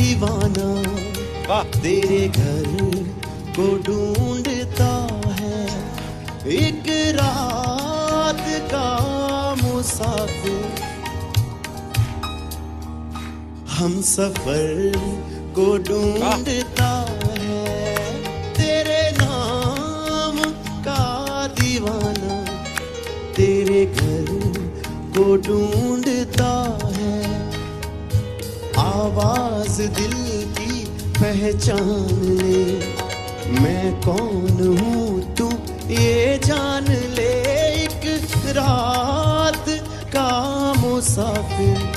वाह। तेरे घर को ढूंढता है। एक रात का मुसाफिर। हम सफ़र को ढूंढता है। तेरे नाम का दीवाना तेरे घर को ढूंढता आवाज़ दिल की पहचान ले। मैं कौन हूँ तू? ये जान ले, एक रात का मुसाफिर।